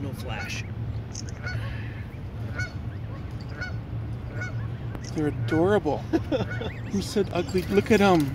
No flash. They're adorable. Who said ugly? Look at them.